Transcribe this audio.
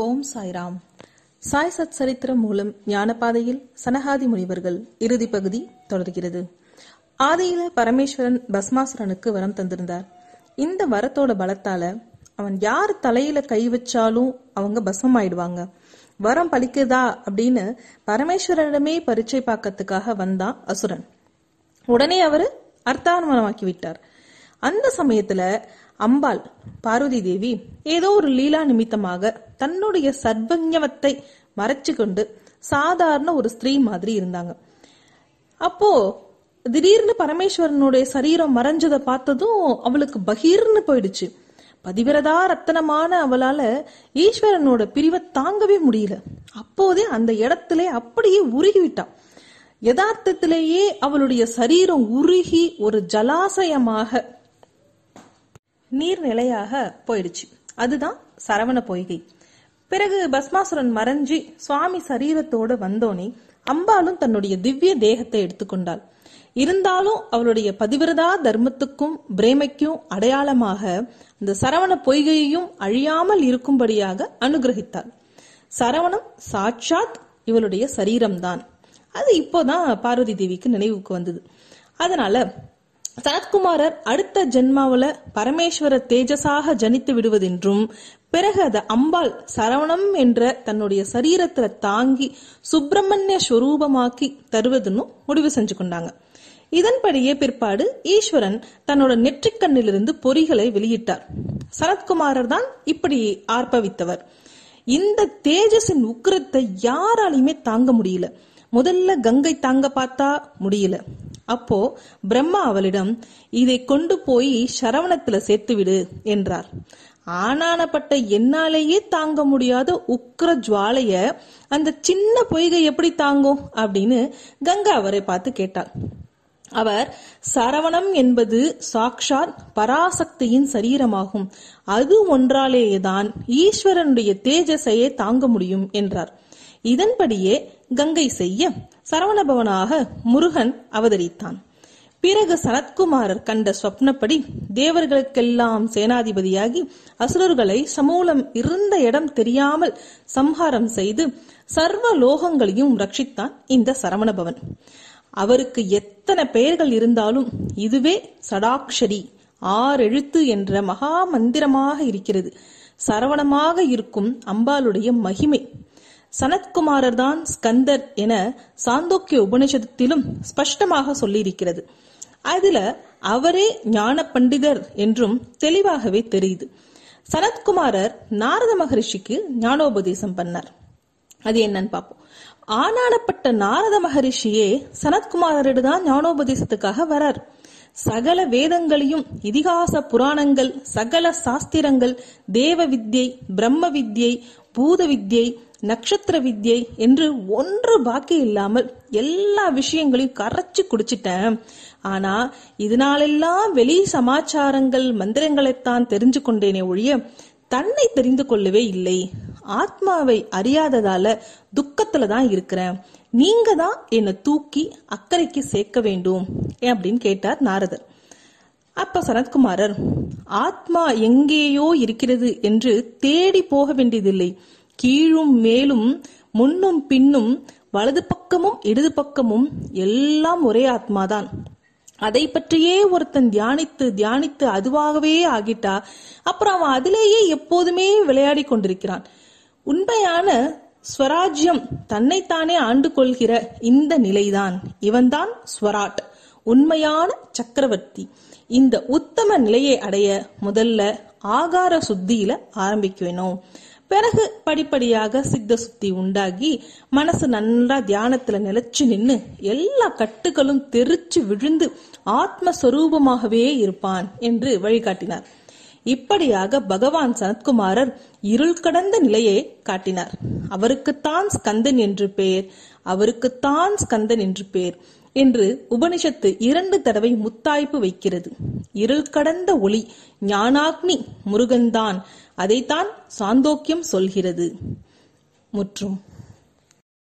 ஓம் சாய்ராம். சாய் சத் சரித்திரம் மூலம் ஞானபாதையில் சனகாதி முனிவர்கள் இறுதி பகுதி தொடர்கிறது. ஆதியில பரமேஸ்வரன் பஸ்மாசுரனுக்கு வரம் தந்திருந்தார். இந்த வரத்தோட பலத்தால அவன் யார் தலையில கை வச்சாலும் அவங்க பஸ்மம் ஆயிடுவாங்க வரம் பலிக்குதா அப்படின்னு பரமேஸ்வரனிடமே பரீட்சை பார்க்கறதுக்காக வந்தான் அசுரன். உடனே அவரு அர்த்தானுமனமாக்கி விட்டார். அந்த சமயத்துல அம்பாள் பார்வதி தேவி ஏதோ ஒரு லீலா நிமித்தமாக தன்னுடைய சர்வஞவத்தை மறைச்சு கொண்டு சாதாரண ஒரு ஸ்திரீ மாதிரி இருந்தாங்க. அப்போ திடீர்னு பரமேஸ்வரனுடைய சரீரம் மறைஞ்சதை பார்த்ததும் அவளுக்கு பகீர்னு போயிடுச்சு. பதிவிரதா ரத்தனமான அவளால ஈஸ்வரனோட பிரிவை தாங்கவே முடியல. அப்போதே அந்த இடத்துல அப்படியே உருகிவிட்டான் யதார்த்தத்திலேயே அவளுடைய சரீரம் உருகி ஒரு ஜலாசயமாக நீர்நிலையாக போயிடுச்சு. அதுதான் சரவண பொய்கை. பிறகு பஸ்மாசுரன் மறைஞ்சி சுவாமி சரீரத்தோட வந்தோனே அம்பாலும் தன்னுடைய திவ்ய தேகத்தை எடுத்துக்கொண்டாள். இருந்தாலும் அவளுடைய பதிவிரதா தர்மத்துக்கும் பிரேமைக்கும் அடையாளமாக இந்த சரவண பொய்கையையும் அழியாமல் இருக்கும்படியாக அனுகிரகித்தாள். சரவணம் சாட்சாத் இவளுடைய சரீரம்தான். அது இப்போதான் பார்வதி தேவிக்கு நினைவுக்கு வந்தது. அதனால சனத்குமாரர் அடுத்த ஜென்மாவில பரமேஸ்வர தேஜஸாக ஜனித்து விடுவதென்றும் பிறகு அதை அம்பாள் சரவணம் என்ற தன்னுடைய சரீரத்துல தாங்கி சுப்பிரமணிய ஸ்வரூபமாக்கி தருவதுன்னு முடிவு செஞ்சு கொண்டாங்க. இதன்படியே பிற்பாடு ஈஸ்வரன் தன்னோட நெற்றிக்கண்ணிலிருந்து பொறிகளை வெளியிட்டார். சனத்குமாரர் தான் இப்படி ஆர்ப்பவித்தவர். இந்த தேஜஸின் உக்கிரத்தை யாராலையுமே தாங்க முடியல. முதல்ல கங்கை தாங்க பார்த்தா முடியல. அப்போ பிரம்மா அவளிடம் இதை கொண்டு போய் சரவணத்துல சேர்த்து விடு என்றார். ஆனானப்பட்ட என்னாலேயே தாங்க முடியாத உக்கிர ஜுவாலைய அந்த சின்ன பொய்கை எப்படி தாங்கும் அப்படின்னு கங்கா அவரை பார்த்து கேட்டாள். அவர் சரவணம் என்பது சாக்ஷாத் பராசக்தியின் சரீரமாகும். அது ஒன்றாலேயேதான் ஈஸ்வரனுடைய தேஜஸையே தாங்க முடியும் என்றார். இதன்படியே கங்கை செய்ய சரவணபவனாக முருகன் அவதரித்தான். பிறகு சனத்குமாரர் கண்ட சொப்னப்படி தேவர்களுக்கெல்லாம் சேனாதிபதியாகி அசுரர்களை சமூலம் இருந்த இடம் தெரியாமல் சம்ஹாரம் செய்து சர்வ லோகங்களையும் ரட்சித்தான் இந்த சரவணபவன். அவருக்கு எத்தனை பெயர்கள் இருந்தாலும் இதுவே சடாக்ஷரி ஆறெழுத்து என்ற மகா மந்திரமாக இருக்கிறது. சரவணமாக இருக்கும் அம்பாளுடைய மகிமை. சனத்குமாரர் தான் ஸ்கந்தர் என சாந்தோக்கிய உபனிஷத்திலும் ஸ்பஷ்டமாக சொல்லியிருக்கிறது. அதுல அவரே ஞான பண்டிதர் என்றும் தெளிவாகவே தெரியுது. சனத்குமாரர் நாரத மகரிஷிக்கு ஞானோபதேசம் பண்ணார். அது என்னன்னு பார்ப்போம். ஆனானப்பட்ட நாரத மகரிஷியே சனத்குமாரிடம் ஞானோபதேசத்துக்காக வரார். சகல வேதங்களையும் இதிகாச புராணங்கள் சகல சாஸ்திரங்கள் தேவ வித்யை பிரம்ம வித்யை பூத வித்யை நட்சத்திர வித்யை என்று ஒன்று பாக்கி இல்லாமல் எல்லா விஷயங்களையும் கரைச்சு குடிச்சிட்டேன். ஆனா இதனாலெல்லாம் வெளி சமாச்சாரங்கள் மந்திரங்களைத்தான் தெரிஞ்சு கொண்டேனே ஒழிய தன்னை தெரிந்து கொள்ளவே இல்லை. ஆத்மாவை அறியாததால துக்கத்துல தான் இருக்கிறேன். நீங்க தான் என்னை தூக்கி அக்கறைக்கு சேர்க்க வேண்டும் அப்படின்னு கேட்டார் நாரதர். அப்ப சனத்குமாரர் ஆத்மா எங்கேயோ இருக்கிறது என்று தேடி போக வேண்டியதில்லை. கீழும் மேலும் முன்னும் பின்னும் வலது பக்கமும் இடது பக்கமும் எல்லாம் ஒரே ஆத்மாதான். அதை பற்றியே ஒருத்தன் தியானித்து தியானித்து அதுவாகவே ஆகிட்டா அப்புறம் அவன் அதிலேயே எப்போதுமே விளையாடி கொண்டிருக்கிறான். உண்மையான ஸ்வராஜ்யம் தன்னைத்தானே ஆண்டு கொள்கிற இந்த நிலைதான். இவன்தான் ஸ்வராட் உண்மையான சக்கரவர்த்தி. இந்த உத்தம நிலையை அடைய முதல்ல ஆகார சுத்தியில ஆரம்பிக்கணும். பிறகு படிப்படியாக சித்த சுத்தி உண்டாகி மனசு நன்றா தியானத்துல நிலைச்சு நின்னு எல்லா கட்டுகளும் தெரிச்சு விழுந்து ஆத்மஸ்வரூபமாகவே இருப்பான் என்று வழிகாட்டினார். இப்படியாக பகவான் சனத்குமாரர் இருள் கடந்த நிலையை காட்டினார். அவருக்குத்தான் ஸ்கந்தன் என்று பெயர் அவருக்குத்தான் ஸ்கந்தன் என்று பெயர் என்று உபனிஷத்து இரண்டு தடவை முத்தாய்ப்பு வைக்கிறது. இருள் கடந்த ஒளி ஞானாக்னி முருகன்தான். அதைத்தான் சாந்தோக்கியம் சொல்கிறது. முற்றும்.